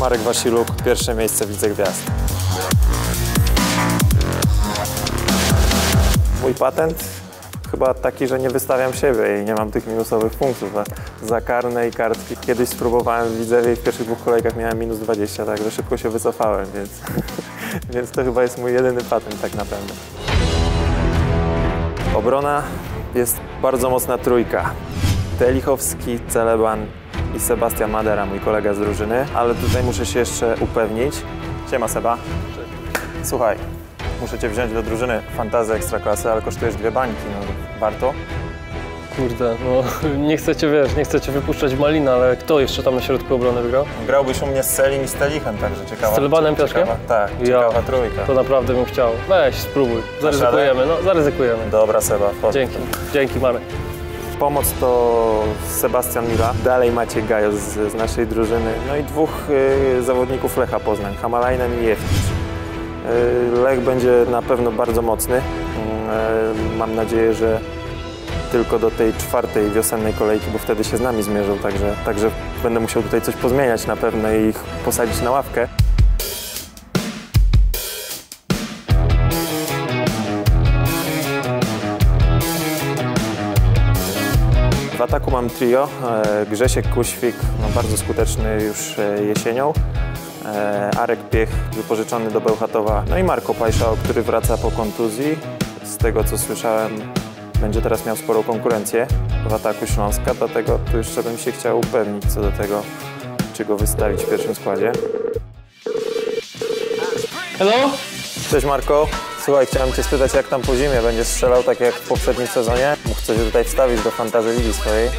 Marek Wasiluk, pierwsze miejsce w Lidze Gwiazd. Mój patent chyba taki, że nie wystawiam siebie i nie mam tych minusowych punktów. Za karne i kartki kiedyś spróbowałem w Widzewie i w pierwszych dwóch kolejkach miałem minus 20, także szybko się wycofałem, więc, więc to chyba jest mój jedyny patent tak naprawdę. Obrona jest bardzo mocna trójka. Telichowski, Celeban i Sebastian Madera, mój kolega z drużyny, ale tutaj muszę się jeszcze upewnić. Siema Seba. Słuchaj, muszę Cię wziąć do drużyny Fantazy Ekstraklasy, ale kosztujesz dwie bańki, no warto? Kurde, no nie chcecie, wiesz, nie chcecie wypuszczać Malina, ale kto jeszcze tam na środku obrony wygrał? Grałbyś u mnie z Selim i z Telichem, także ciekawa. Z Celebanem Piaszkiem? Tak, ciekawa trójka. To naprawdę bym chciał. Weź, spróbuj. Zaryzykujemy, no zaryzykujemy. Dobra Seba, chodź. Dzięki, dzięki Marek. Pomoc to Sebastian Mila, dalej Maciej Gajos z, z naszej drużyny, no i dwóch y, zawodników Lecha Poznań, Hamalajnen i Jewticz. Y, Lech będzie na pewno bardzo mocny. Y, mam nadzieję, że tylko do tej czwartej wiosennej kolejki, bo wtedy się z nami zmierzą, także, także będę musiał tutaj coś pozmieniać na pewno i ich posadzić na ławkę. W ataku mam trio. e, Grzesiek Kuświk, no bardzo skuteczny już e, jesienią. e, Arek Piech, wypożyczony do Bełchatowa. No i Marko Pajszał, który wraca po kontuzji. Z tego co słyszałem, będzie teraz miał sporą konkurencję w ataku Śląska, dlatego tu jeszcze bym się chciał upewnić co do tego, czy go wystawić w pierwszym składzie. Hello? Cześć Marko. Słuchaj, chciałem Cię spytać, jak tam po zimie będziesz strzelał tak jak w poprzednim sezonie? Mógł coś tutaj wstawić do fantazy ligi swojej.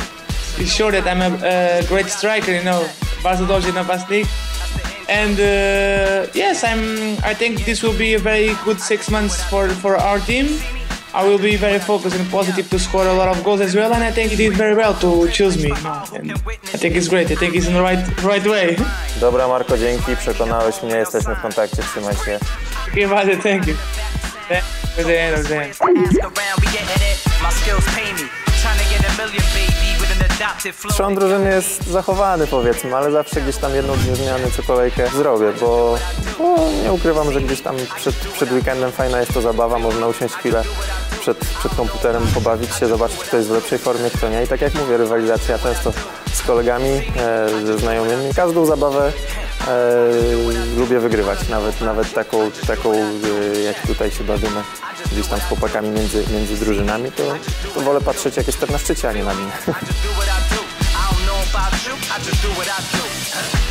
It's sure that I'm a, a great striker, you know, bardzo dobrze napastnik. And uh, yes, I'm. I think this will be a very good six months for, for our team. I will be very focused and positive to score a lot of goals as well, and I think he did very well to choose me. And I think it's great. I think he's in the right right way. Dobra Marko, dzięki, przekonałeś mnie, jesteśmy w kontakcie, trzymaj się. Okay, Vaze, thank you. Flow. Trzon drużyny jest zachowany powiedzmy, ale zawsze gdzieś tam jedną dwie zmiany co kolejkę zrobię, bo, bo nie ukrywam, że gdzieś tam przed, przed weekendem fajna jest to zabawa, można usiąść chwilę przed, przed komputerem, pobawić się, zobaczyć kto jest w lepszej formie, kto nie. I tak jak mówię, rywalizacja często z kolegami, e, ze znajomymi. Każdą zabawę lubię wygrywać, nawet, nawet taką, taką e, jak tutaj się bawimy gdzieś tam z chłopakami między, między drużynami, to, to wolę patrzeć jak jestem na szczycie, a nie na you, I just do what I do.